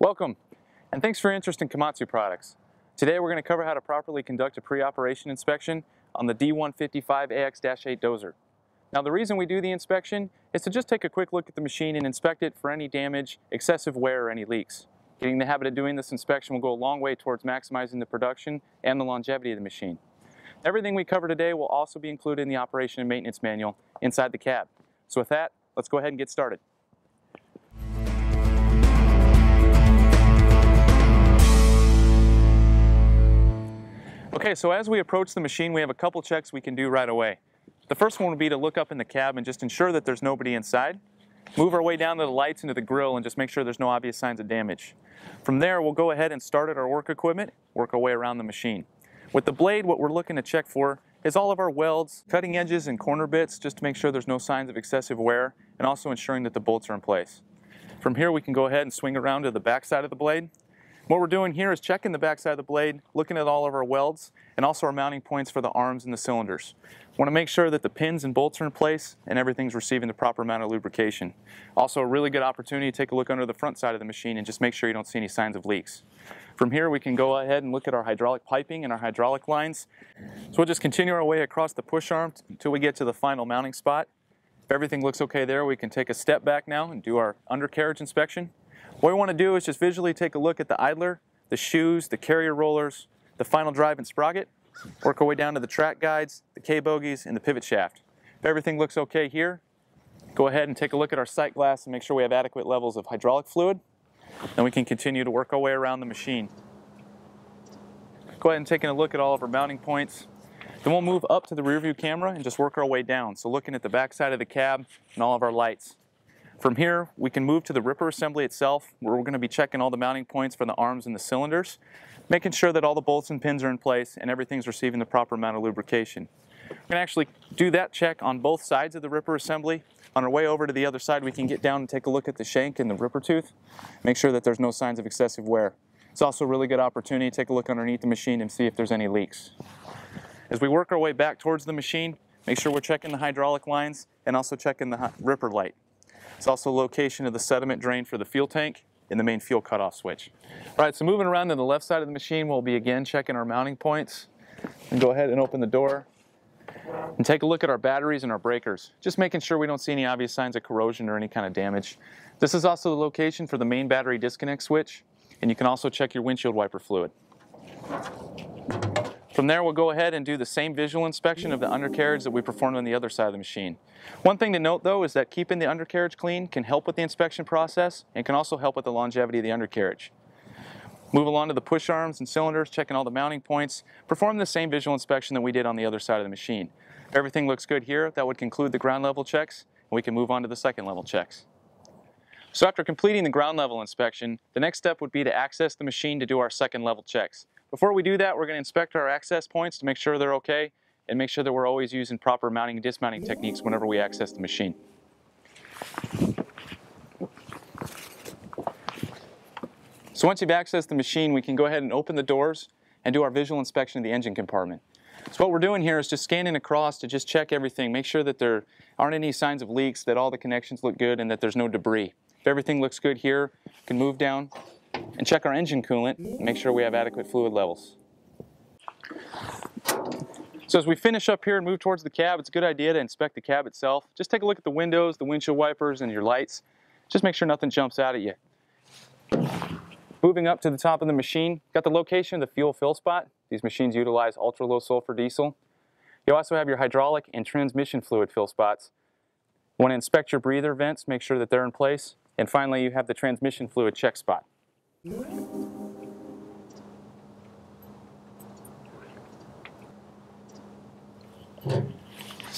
Welcome, and thanks for your interest in Komatsu products. Today we're going to cover how to properly conduct a pre-operation inspection on the D155 AX-8 dozer. Now the reason we do the inspection is to just take a quick look at the machine and inspect it for any damage, excessive wear, or any leaks. Getting the habit of doing this inspection will go a long way towards maximizing the production and the longevity of the machine. Everything we cover today will also be included in the operation and maintenance manual inside the cab. So with that, let's go ahead and get started. Okay, so as we approach the machine, we have a couple checks we can do right away. The first one would be to look up in the cab and just ensure that there's nobody inside. Move our way down to the lights into the grill and just make sure there's no obvious signs of damage. From there, we'll go ahead and start at our work equipment, work our way around the machine. With the blade, what we're looking to check for is all of our welds, cutting edges, and corner bits just to make sure there's no signs of excessive wear and also ensuring that the bolts are in place. From here, we can go ahead and swing around to the back side of the blade what we're doing here is checking the backside of the blade, looking at all of our welds, and also our mounting points for the arms and the cylinders. Want to make sure that the pins and bolts are in place and everything's receiving the proper amount of lubrication. Also a really good opportunity to take a look under the front side of the machine and just make sure you don't see any signs of leaks. From here we can go ahead and look at our hydraulic piping and our hydraulic lines. So we'll just continue our way across the push arm until we get to the final mounting spot. If everything looks okay there, we can take a step back now and do our undercarriage inspection. What we want to do is just visually take a look at the idler, the shoes, the carrier rollers, the final drive and sprocket, work our way down to the track guides, the K-bogies, and the pivot shaft. If everything looks okay here, go ahead and take a look at our sight glass and make sure we have adequate levels of hydraulic fluid. Then we can continue to work our way around the machine. Go ahead and take a look at all of our mounting points. Then we'll move up to the rear view camera and just work our way down. So looking at the back side of the cab and all of our lights. From here, we can move to the ripper assembly itself, where we're going to be checking all the mounting points for the arms and the cylinders, making sure that all the bolts and pins are in place and everything's receiving the proper amount of lubrication. We're going to actually do that check on both sides of the ripper assembly. On our way over to the other side, we can get down and take a look at the shank and the ripper tooth, make sure that there's no signs of excessive wear. It's also a really good opportunity to take a look underneath the machine and see if there's any leaks. As we work our way back towards the machine, make sure we're checking the hydraulic lines and also checking the ripper light. It's also location of the sediment drain for the fuel tank and the main fuel cutoff switch. All right, so moving around to the left side of the machine, we'll be again checking our mounting points. And go ahead and open the door and take a look at our batteries and our breakers, just making sure we don't see any obvious signs of corrosion or any kind of damage. This is also the location for the main battery disconnect switch, and you can also check your windshield wiper fluid. From there, we'll go ahead and do the same visual inspection of the undercarriage that we performed on the other side of the machine. One thing to note though is that keeping the undercarriage clean can help with the inspection process and can also help with the longevity of the undercarriage. Move along to the push arms and cylinders, checking all the mounting points. Perform the same visual inspection that we did on the other side of the machine. If everything looks good here, that would conclude the ground level checks, and we can move on to the second level checks. So after completing the ground level inspection, the next step would be to access the machine to do our second level checks. Before we do that, we're going to inspect our access points to make sure they're okay and make sure that we're always using proper mounting and dismounting techniques whenever we access the machine. So once you've accessed the machine, we can go ahead and open the doors and do our visual inspection of the engine compartment. So what we're doing here is just scanning across to just check everything, make sure that there aren't any signs of leaks, that all the connections look good, and that there's no debris. If everything looks good here, you can move down and check our engine coolant and make sure we have adequate fluid levels. So as we finish up here and move towards the cab, it's a good idea to inspect the cab itself. Just take a look at the windows, the windshield wipers, and your lights. Just make sure nothing jumps out at you. Moving up to the top of the machine, got the location of the fuel fill spot. These machines utilize ultra low sulfur diesel. You also have your hydraulic and transmission fluid fill spots. Want to inspect your breather vents, make sure that they're in place. And finally, you have the transmission fluid check spot. So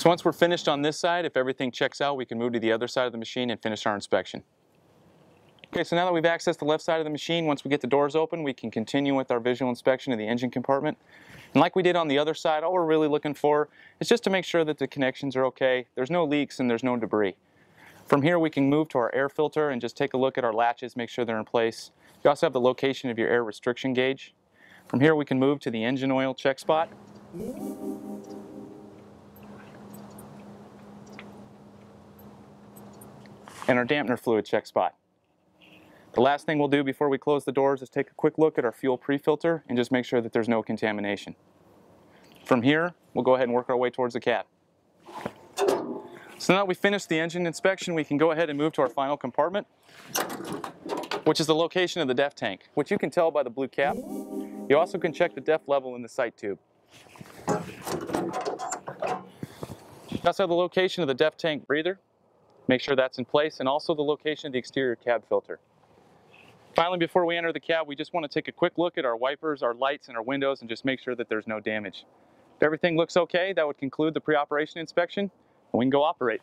once we're finished on this side, if everything checks out, we can move to the other side of the machine and finish our inspection. Okay, so now that we've accessed the left side of the machine, once we get the doors open, we can continue with our visual inspection of the engine compartment. And like we did on the other side, all we're really looking for is just to make sure that the connections are okay, there's no leaks and there's no debris. From here we can move to our air filter and just take a look at our latches, make sure they're in place. You also have the location of your air restriction gauge. From here we can move to the engine oil check spot. And our dampener fluid check spot. The last thing we'll do before we close the doors is take a quick look at our fuel pre-filter and just make sure that there's no contamination. From here, we'll go ahead and work our way towards the cab. So now that we've finished the engine inspection, we can go ahead and move to our final compartment, which is the location of the DEF tank, which you can tell by the blue cap. You also can check the DEF level in the sight tube. Also have the location of the DEF tank breather. Make sure that's in place, and also the location of the exterior cab filter. Finally, before we enter the cab, we just want to take a quick look at our wipers, our lights, and our windows and just make sure that there's no damage. If everything looks okay, that would conclude the pre-operation inspection, and we can go operate.